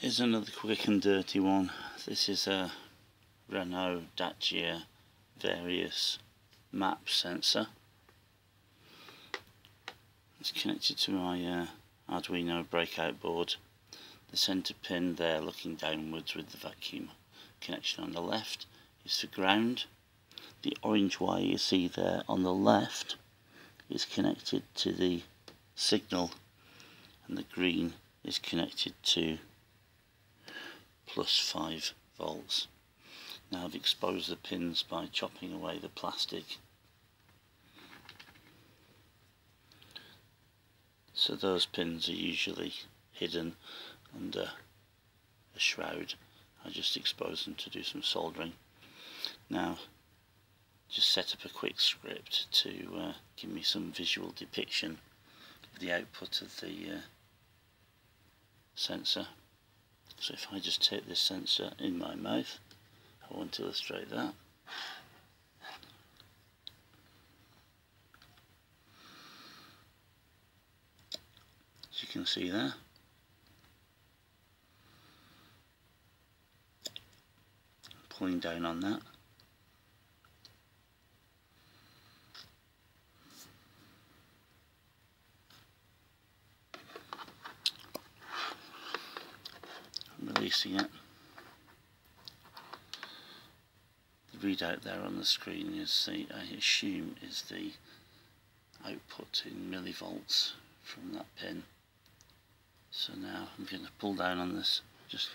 Here's another quick and dirty one. This is a Renault Dacia various map sensor. It's connected to my uh, Arduino breakout board. The centre pin there looking downwards with the vacuum connection on the left is for ground. The orange wire you see there on the left is connected to the signal and the green is connected to plus 5 volts. Now I've exposed the pins by chopping away the plastic. So those pins are usually hidden under a shroud. I just expose them to do some soldering. Now just set up a quick script to uh, give me some visual depiction of the output of the uh, sensor so if I just take this sensor in my mouth, I want to illustrate that. As you can see there, pulling down on that. Releasing it. The readout there on the screen is the, I assume, is the output in millivolts from that pin. So now I'm going to pull down on this just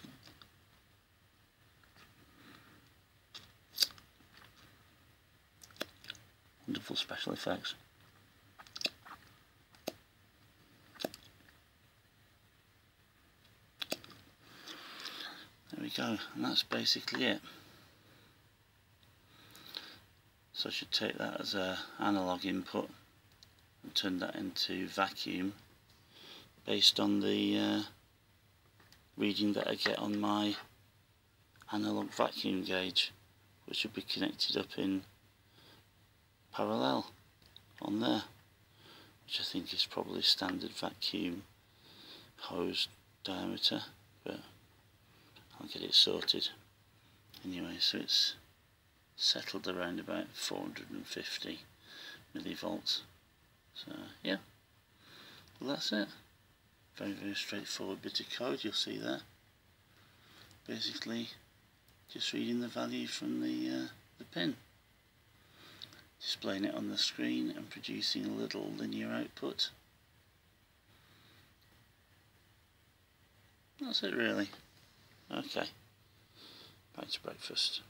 wonderful special effects. Go. And that's basically it. So I should take that as a analog input and turn that into vacuum based on the uh, reading that I get on my analog vacuum gauge which will be connected up in parallel on there which I think is probably standard vacuum hose diameter but I'll get it sorted. Anyway so it's settled around about 450 millivolts. So yeah. Well that's it. Very very straightforward bit of code you'll see there basically just reading the value from the uh, the pin. Displaying it on the screen and producing a little linear output. That's it really Okay. Back to breakfast.